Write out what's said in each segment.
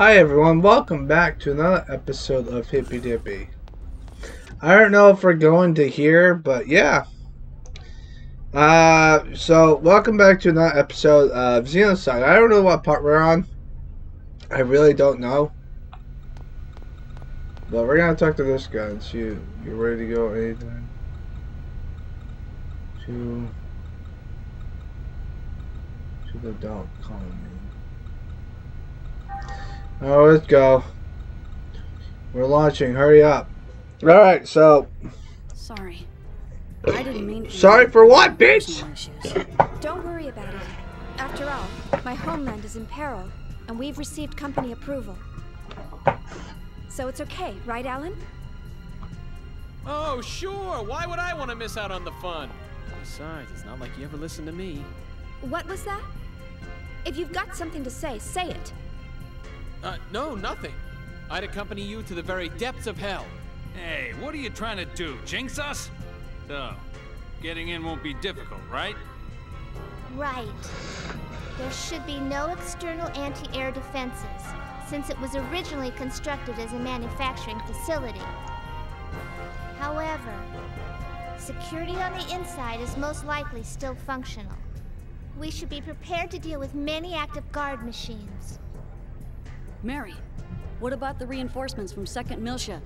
Hi everyone, welcome back to another episode of Hippy Dippy. I don't know if we're going to hear, but yeah. Uh, so welcome back to another episode of Xenosaga. I don't know what part we're on. I really don't know. But we're gonna talk to this guy and see you ready to go anything. To to the dog colony. Oh, let's go. We're launching. Hurry up. All right, so. Sorry. I didn't mean. For Sorry for what, bitch? Don't worry about it. After all, my homeland is in peril, and we've received company approval. So it's okay, right, Allen? Oh, sure. Why would I want to miss out on the fun? Besides, it's not like you ever listen to me. What was that? If you've got something to say, say it. Uh, no, nothing. I'd accompany you to the very depths of hell. Hey, what are you trying to do? Jinx us? So, getting in won't be difficult, right? Right. There should be no external anti-air defenses, since it was originally constructed as a manufacturing facility. However, security on the inside is most likely still functional. We should be prepared to deal with many active guard machines. Mary, what about the reinforcements from 2nd Miltia?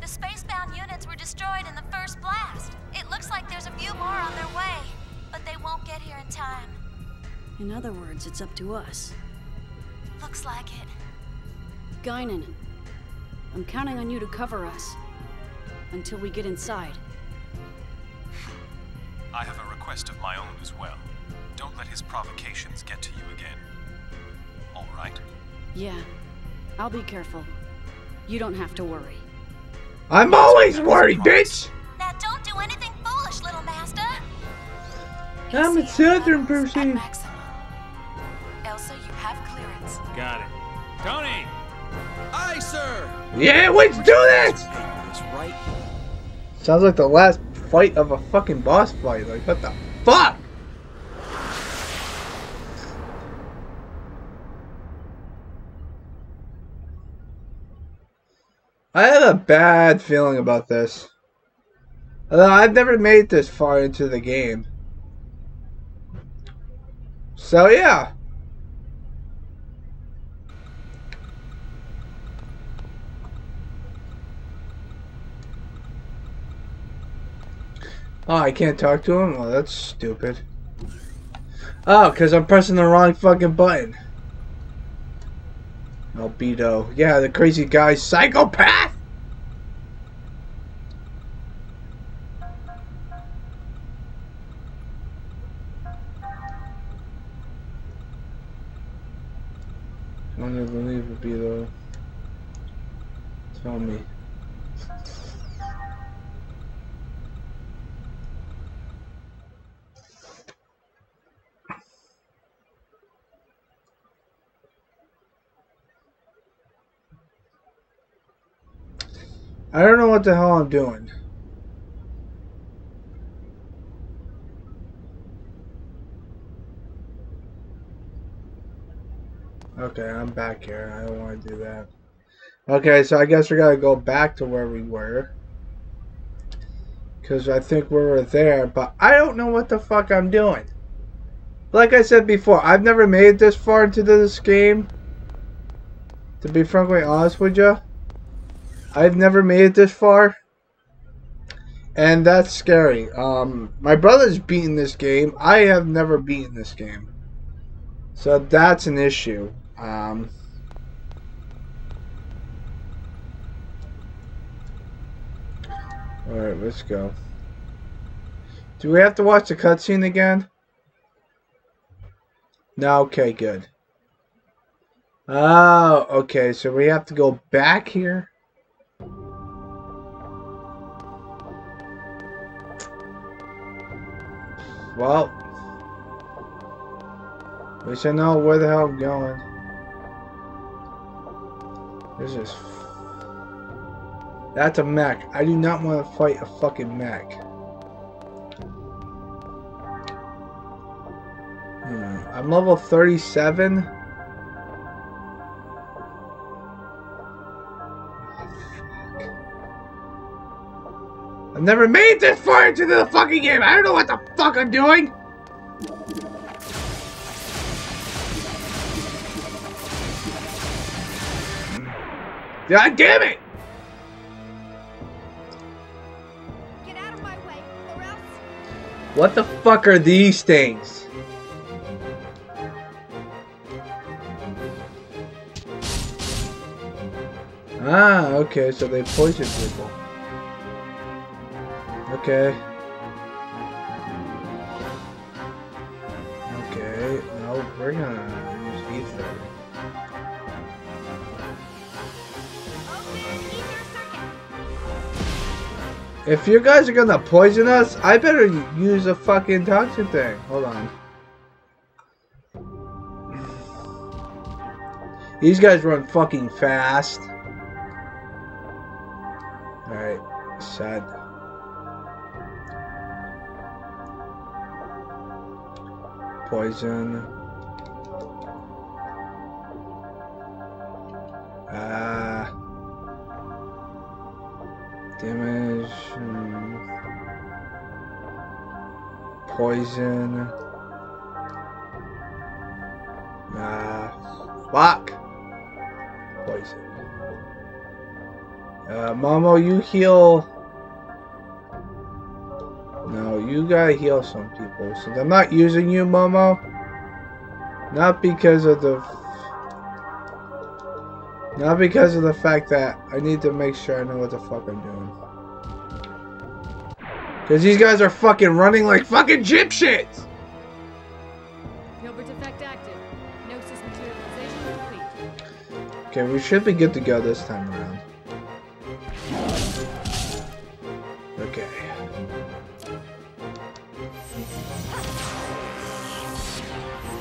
The spacebound units were destroyed in the first blast. It looks like there's a few more on their way, but they won't get here in time. In other words, it's up to us. Looks like it. Gaignun, I'm counting on you to cover us. Until we get inside. I have a request of my own as well. Don't let his provocations get to you again. All right? Yeah, I'll be careful. You don't have to worry. I'm always worried, bitch! Now don't do anything foolish, little master. I'm a southern person. Elsa, you have clearance. Got it. Tony! Aye, sir! Yeah, let's do this! Sounds like the last fight of a fucking boss fight. Like, what the fuck? A bad feeling about this. Although I've never made this far into the game. So yeah. Oh, I can't talk to him? Oh, that's stupid. Oh, because I'm pressing the wrong fucking button. Albedo. Yeah, the crazy guy. Psychopath! What the hell I'm doing. Okay, I'm back here. I don't want to do that. Okay, so I guess we gotta go back to where we were. Because I think we were there, but I don't know what the fuck I'm doing. Like I said before, I've never made this far into this game. To be frankly honest with you. I've never made it this far. And that's scary. Um, my brother's beaten this game. I have never beaten this game. So that's an issue. Um, Alright, let's go. Do we have to watch the cutscene again? No, okay, good. Oh, okay, so we have to go back here? Well, we I know where the hell I'm going. This is. That's a mech. I do not want to fight a fucking mech. Hmm. I'm level 37. I've never made this far into the fucking game. I don't know what the fuck I'm doing. God damn it! Get out of my way, or else. What the fuck are these things? Ah, okay, so they poison people. Okay. Okay, no, we're gonna use ether. If you guys are gonna poison us, I better use a fucking toxin thing. Hold on. These guys run fucking fast. Alright, sad. Poison. Ah. Damage. hmm. Poison. Ah. Fuck. Poison. Uh, Momo, you heal. You gotta heal some people. Since I'm not using you, Momo. Not because of the. Not because of the fact that I need to make sure I know what the fuck I'm doing. Because these guys are fucking running like fucking shits. Hilbert effect active. Gnosis materialization complete. Okay, we should be good to go this time around.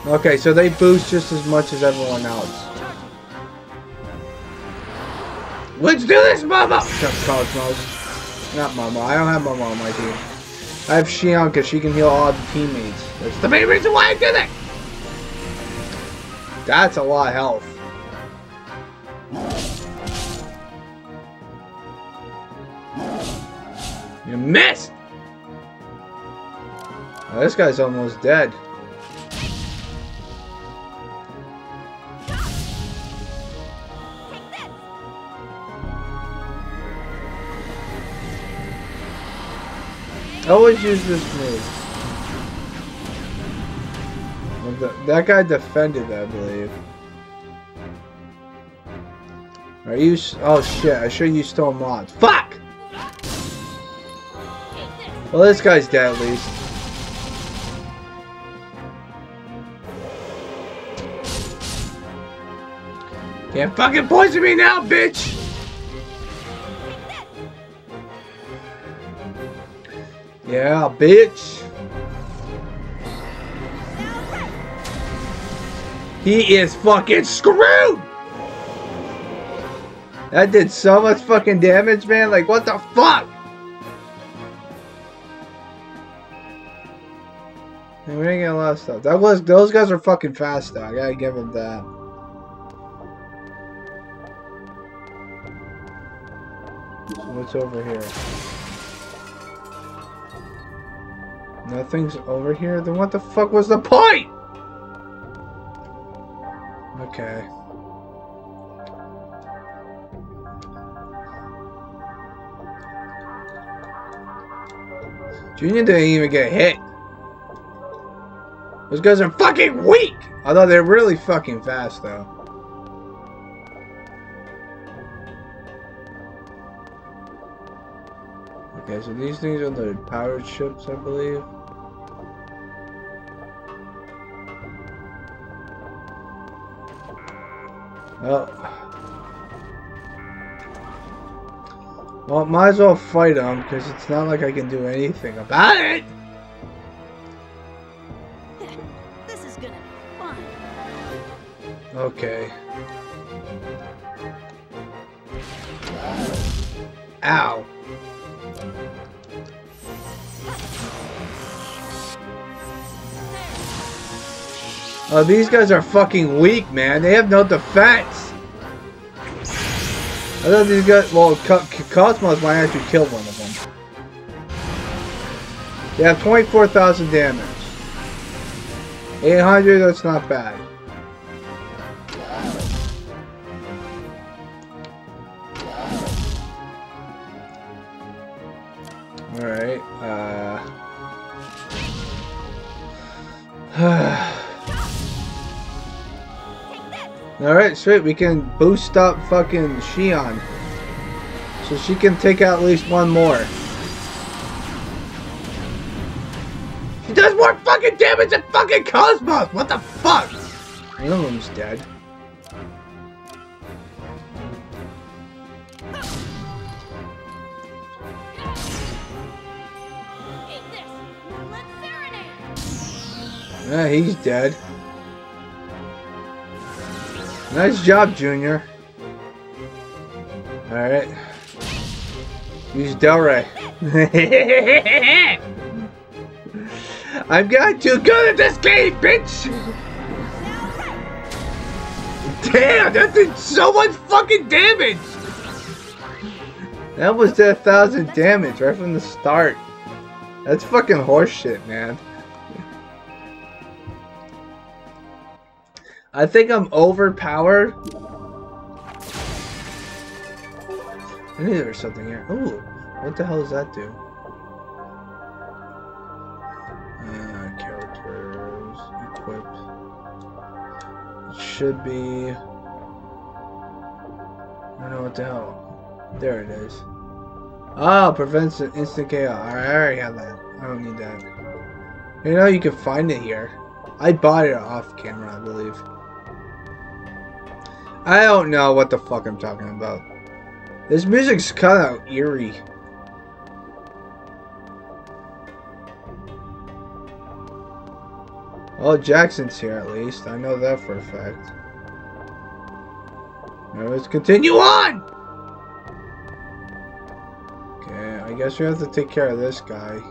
Okay, so they boost just as much as everyone else. Let's do this, Mama! Cosmos. Not Mama. I don't have Mama on my team. I have Shion because she can heal all the teammates. That's the main reason why I did it! That's a lot of health. You missed! Oh, this guy's almost dead. I always use this move. That guy defended, I believe. Are you? Oh shit! I should use stone mods. Fuck! Well, this guy's dead at least. Can't fucking poison me now, bitch! Yeah, bitch. He is fucking screwed! That did so much fucking damage, man. Like, what the fuck? Man, we didn't get a lot of stuff. That was, those guys are fucking fast, though. I gotta give them that. What's over here? Nothing's over here? Then what the fuck was the point? Okay. Junior didn't even get hit. Those guys are fucking weak! Although they're really fucking fast, though. Okay, so these things are the powered ships, I believe. Oh. Well, might as well fight them, because it's not like I can do anything about it! This is gonna be fun. Okay. Ow. Oh, these guys are fucking weak, man. They have no defense. I thought these guys, well, Co- Co- Cosmos might actually kill one of them. They have 24,000 damage. 800, that's not bad. Alright, sweet, we can boost up fucking Shion. So she can take out at least one more. She does more fucking damage than fucking Cosmos! What the fuck? One of them's dead. Yeah, he's dead. Nice job, Junior. Alright. Use Delray. I've got too good at this game, bitch! Damn, that did so much fucking damage! That was a thousand damage right from the start. That's fucking horseshit, man. I think I'm overpowered. I knew there was something here. Ooh, what the hell does that do? Uh, characters, equipped. It should be. I don't know what the hell. There it is. Oh, prevents instant chaos. Alright, I already have that. I don't need that. You know, you can find it here. I bought it off camera, I believe. I don't know what the fuck I'm talking about. This music's kind of eerie. Well, Jackson's here at least. I know that for a fact. Now let's continue on! Okay, I guess we have to take care of this guy.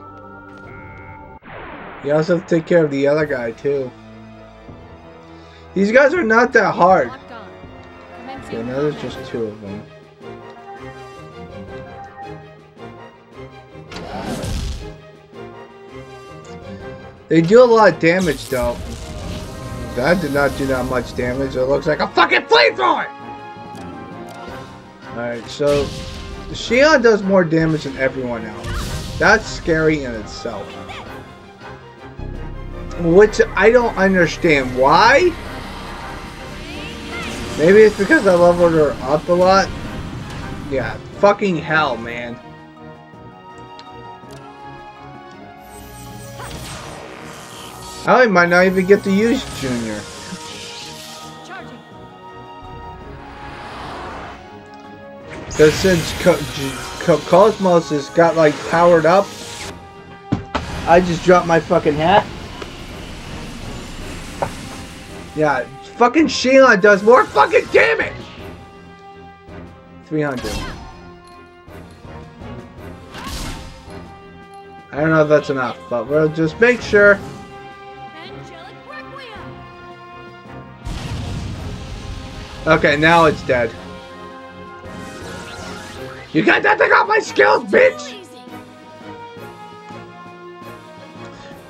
You also have to take care of the other guy, too. These guys are not that hard. Okay, now there's just two of them. They do a lot of damage though. That did not do that much damage. It looks like a fucking flamethrower! Alright, so Shion does more damage than everyone else. That's scary in itself. Which I don't understand. Why? Maybe it's because I leveled her up a lot. Yeah, fucking hell, man. I might not even get to use Junior. Because since Co Co Cosmos has got like powered up, I just dropped my fucking hat. Yeah, fucking Shion does more fucking damage! 300. I don't know if that's enough, but we'll just make sure. Okay, now it's dead. You got that thing off my skills, bitch!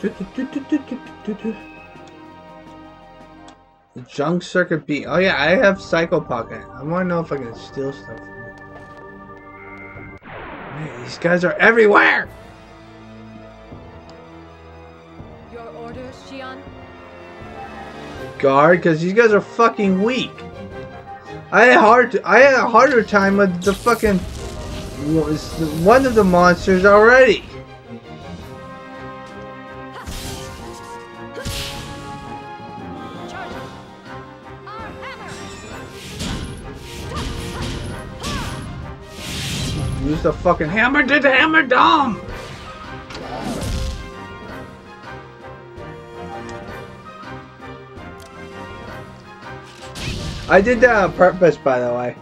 The junk circuit B. Oh yeah, I have Psycho Pocket. I want to know if I can steal stuff. Man, these guys are everywhere! Your orders, Shion? Guard, because these guys are fucking weak. I had hard. I had a harder time with the fucking one of the monsters already. Use the fucking hammer to the hammer dome! I did that on purpose, by the way.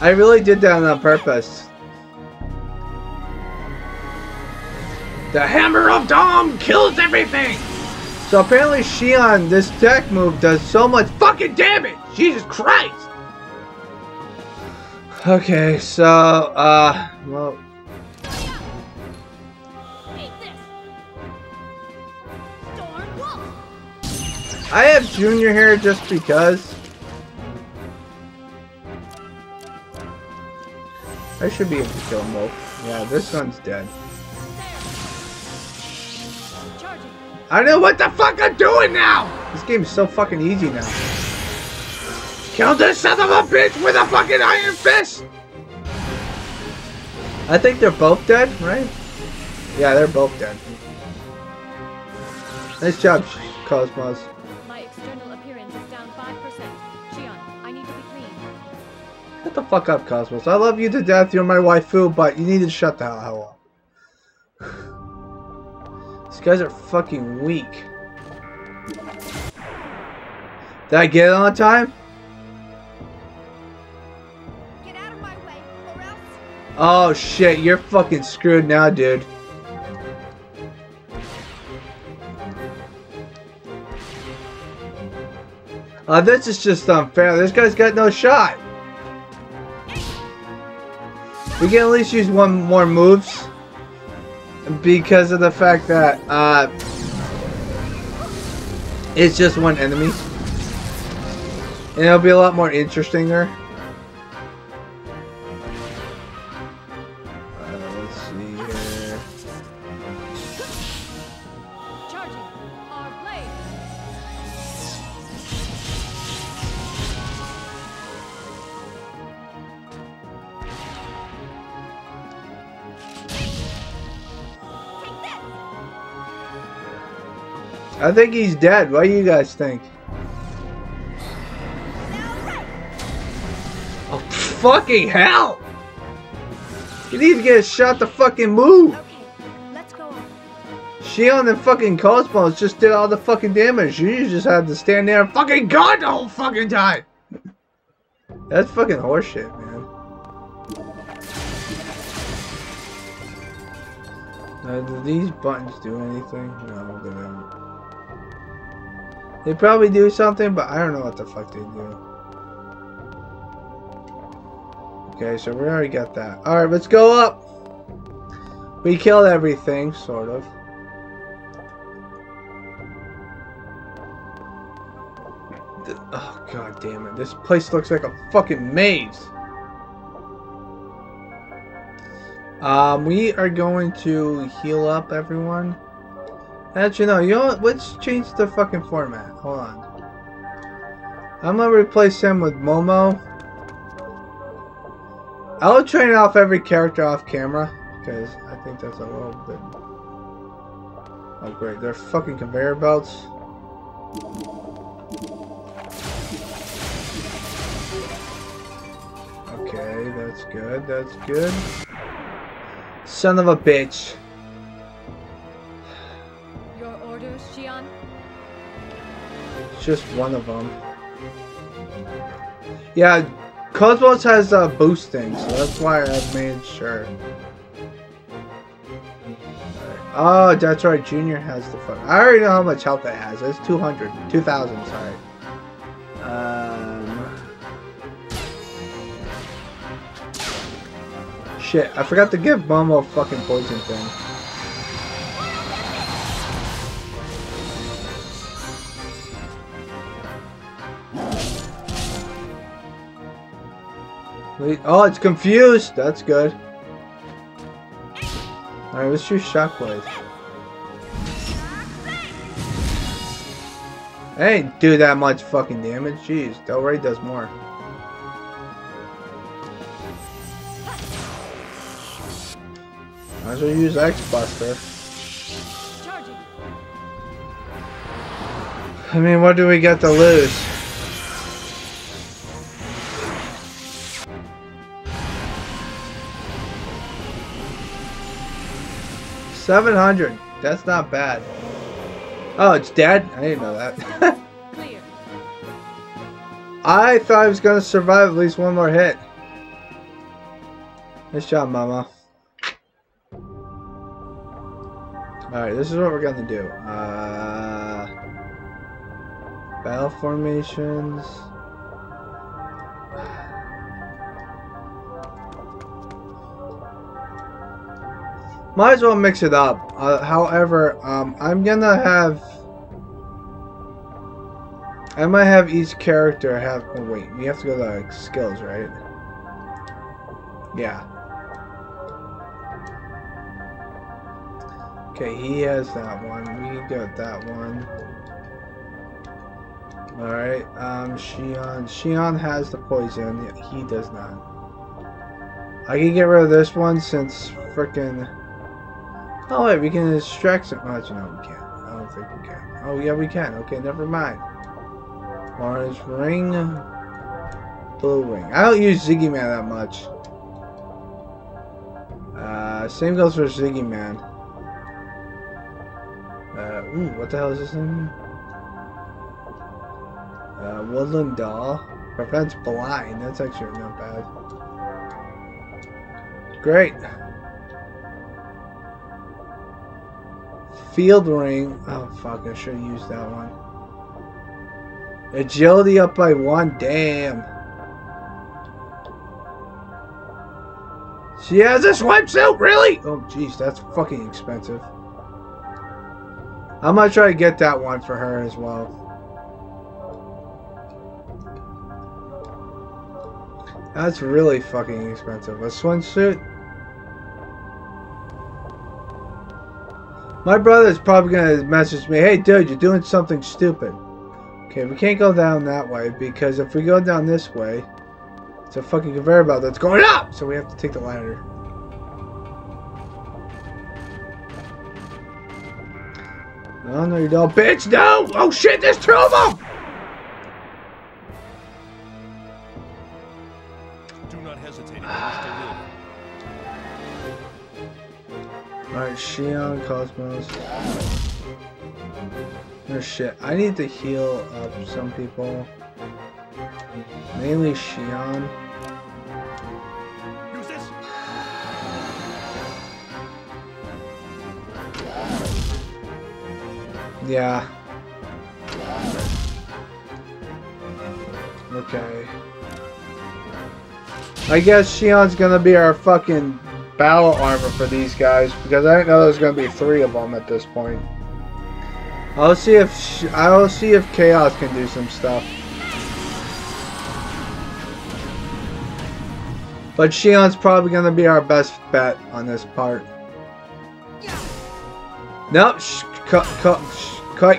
I really did that on purpose. The Hammer of Dom kills everything! So apparently Shion, this deck move does so much fucking damage! Jesus Christ! Okay, so, uh, well. I have Junior here just because. I should be able to kill him both. Yeah, this one's dead. I don't know what the fuck I'm doing now! This game is so fucking easy now. Kill this son of a bitch with a fucking iron fist! I think they're both dead, right? Yeah, they're both dead. Nice job, Cosmos. My external appearance is down 5%. Shion, I need to be clean. Shut the fuck up, Cosmos. I love you to death, you're my waifu, but you need to shut the hell up. These guys are fucking weak. Did I get it on time? Oh shit, you're fucking screwed now, dude. Uh, this is just unfair. This guy's got no shot. We can at least use one more moves. Because of the fact that, uh, it's just one enemy. And it'll be a lot more interesting there. I think he's dead. What do you guys think? Oh, fucking hell! You need to get a shot to fucking move! Okay, let's go on. Shion and fucking Cosmos just did all the fucking damage. You just had to stand there and fucking guard the whole fucking time! That's fucking horseshit, man. Uh, do these buttons do anything? No, they don't. They probably do something, but I don't know what the fuck they do. Okay, so we already got that. Alright, let's go up! We killed everything, sort of. Oh, god damn it. This place looks like a fucking maze. Um, we are going to heal up everyone. Actually, no, you know what? Let's change the fucking format. Hold on. I'm gonna replace him with Momo. I'll train off every character off camera because I think that's a little bit. Oh great, they're fucking conveyor belts. Okay, that's good. That's good. Son of a bitch. Orders, Shion? It's just one of them. Yeah, Cosmos has uh, boosting, so that's why I made sure. Oh, that's right. Junior has the fuck. I already know how much health it has. It's 200. 2,000, sorry. Um. Shit, I forgot to give Momo a fucking poison thing. Wait, oh, it's confused. That's good. Alright, let's use Shockwave. I ain't do that much fucking damage. Jeez, Del Rey does more. Might as well use X-Buster. I mean, what do we get to lose? Seven hundred. That's not bad. Oh, it's dead. I didn't know that. I thought I was gonna survive at least one more hit. Nice job, Mama. Alright, this is what we're gonna do. Uh, battle formations. Might as well mix it up. Uh, however, um, I'm gonna have. I might have each character have. Oh wait, we have to go to like, skills, right? Yeah. Okay, he has that one. We got that one. Alright, um, Shion. Shion has the poison. He does not. I can get rid of this one since frickin' Oh wait, we can extract some. Oh, no, we can't. I don't think we can. Oh yeah, we can. Okay, never mind. Orange ring, blue ring. I don't use Ziggy Man that much. Uh, same goes for Ziggy Man. Uh, ooh, what the hell is this thing? Uh, Woodland Doll. Prevents blind. That's actually not bad. Great. Field ring. Oh fuck, I should have used that one. Agility up by one. Damn. She has a swimsuit, really? Oh jeez, that's fucking expensive. I'm gonna try to get that one for her as well. That's really fucking expensive. A swimsuit? My brother's probably gonna message me, hey dude, you're doing something stupid. Okay, we can't go down that way because if we go down this way, it's a fucking conveyor belt that's going up! So we have to take the ladder. No, no, you don't, bitch! No! Oh shit, there's two of them! Shion, Cosmos. No shit. I need to heal up some people. Mainly Shion. Use this. Yeah. Okay. I guess Shion's gonna be our fucking battle armor for these guys because I didn't know there's gonna be three of them at this point. I'll see if I'll see if Chaos can do some stuff. But Shion's probably gonna be our best bet on this part. Nope,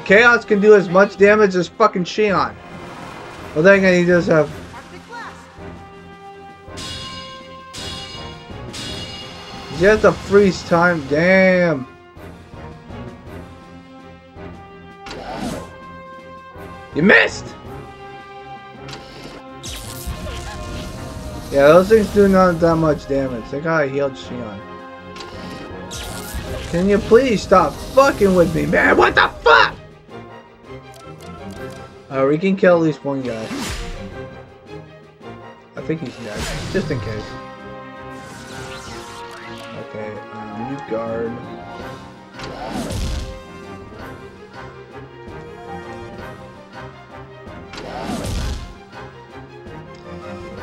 Chaos can do as much damage as fucking Shion. Well, then again, he does have. He has to freeze time. Damn. You missed. Yeah, those things do not that much damage. They got a healed Shion. Can you please stop fucking with me, man? What the fuck? Uh, we can kill at least one guy. I think he's dead, just in case. Guard.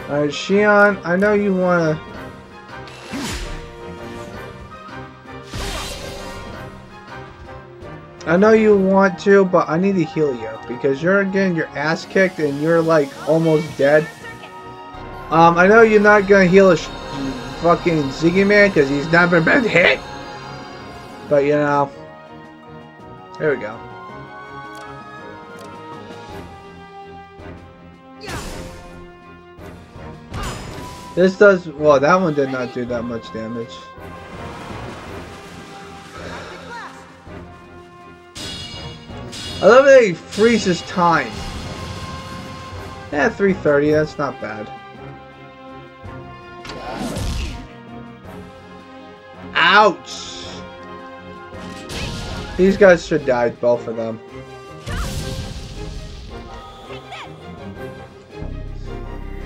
Alright, Shion, I know you wanna... I know you want to, but I need to heal you because you're getting your ass kicked and you're like almost dead. Um, I know you're not gonna heal a fucking Ziggy Man because he's never been hit. But you know, here we go. This does, well that one did not do that much damage. I love that he freezes time. Yeah, 330, that's not bad. Ouch! These guys should die, both of them.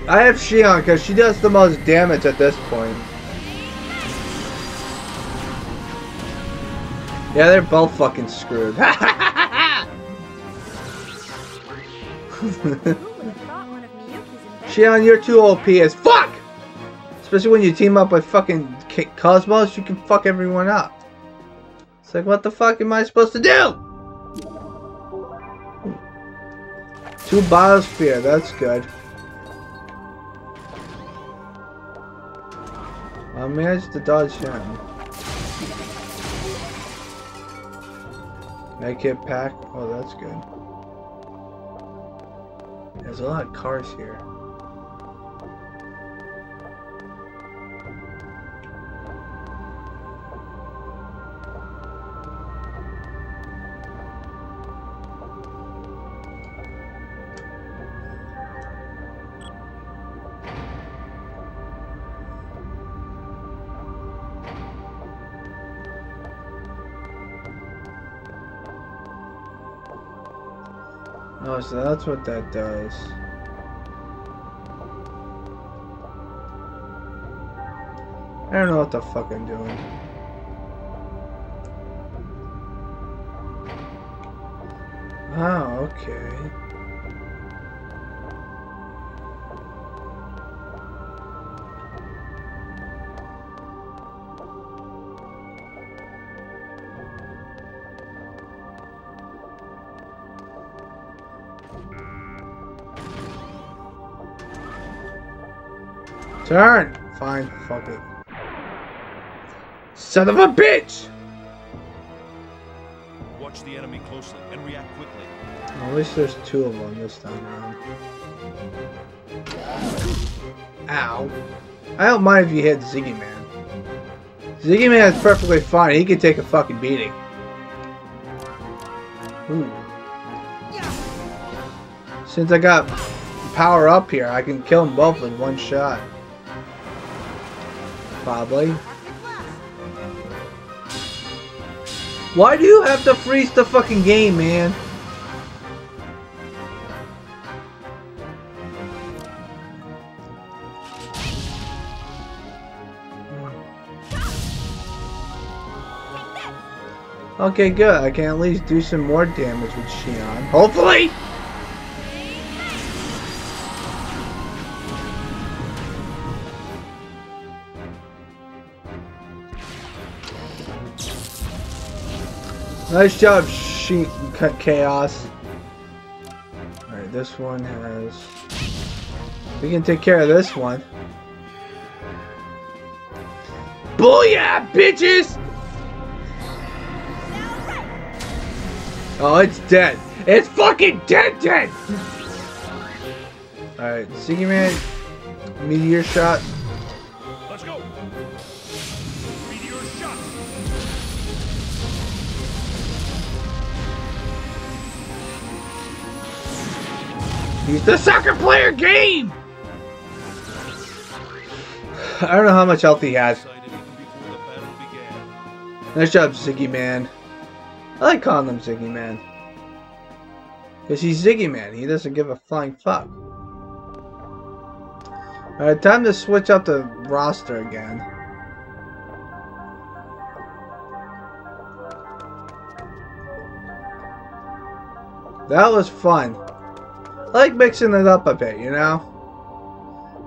I have Shion because she does the most damage at this point. Yeah, they're both fucking screwed. Shion, you're too OP as fuck! Especially when you team up with fucking Cosmos, you can fuck everyone up. It's like, what the fuck am I supposed to do? Two biosphere, that's good. I managed to dodge him. Make it pack. Oh, that's good. There's a lot of cars here. So that's what that does. I don't know what the fuck I'm doing. Oh, okay. Turn! Fine, fuck it. Son of a bitch! Watch the enemy closely and react quickly. At least there's two of them this time around. Ow. I don't mind if you hit Ziggy Man. Ziggy Man is perfectly fine. He can take a fucking beating. Ooh. Since I got power up here, I can kill them both in one shot. Probably. Why do you have to freeze the fucking game, man? Okay, good. I can at least do some more damage with Shion. Hopefully! Nice job, she cut Chaos. Alright, this one has... We can take care of this one. Booyah, bitches! Oh, it's dead. It's fucking dead, dead! Alright, Ziggy Man, meteor shot. He's the soccer player game! I don't know how much health he has. Nice job, Ziggy Man. I like calling him Ziggy Man. Because he's Ziggy Man. He doesn't give a flying fuck. Alright, time to switch up the roster again. That was fun. I like mixing it up a bit, you know?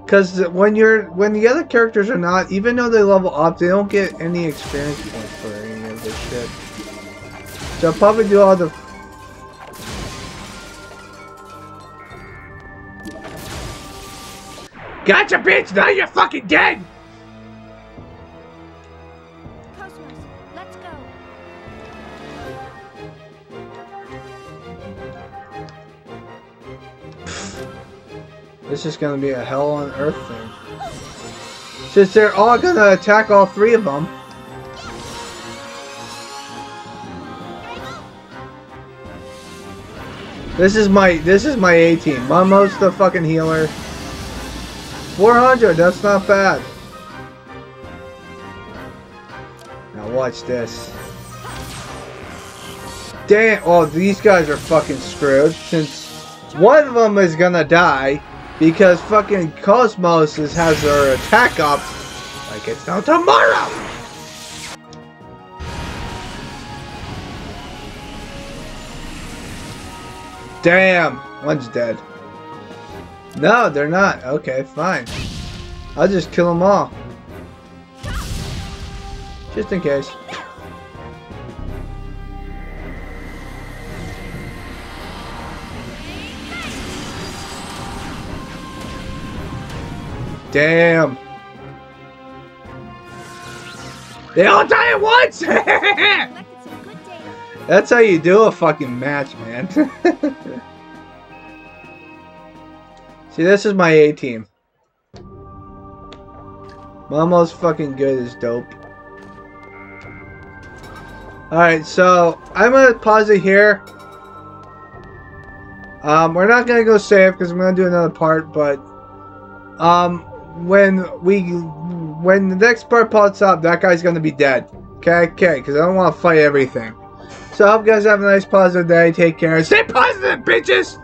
Because when you're when the other characters are not, even though they level up, they don't get any experience points for any of this shit. So I'll probably do all the Gotcha, bitch! Now you're fucking dead! Cosmos, let's go. This is gonna be a hell on earth thing. Since they're all gonna attack all three of them. This is my this is my A team. Momo's the fucking healer. 400, that's not bad. Now watch this. Damn, oh these guys are fucking screwed since one of them is gonna die because fucking Cosmos has their attack up like it's now tomorrow. Damn, one's dead. No, they're not. Okay, fine. I'll just kill them all. Just in case. Damn. They all die at once! That's how you do a fucking match, man. See, this is my A team. Momo's fucking good is dope. Alright, so I'm gonna pause it here. Um, we're not gonna go save because I'm gonna do another part, but um, when we when the next part pops up, that guy's gonna be dead. Okay, okay, because I don't want to fight everything. So I hope you guys have a nice positive day. Take care. Stay positive, bitches!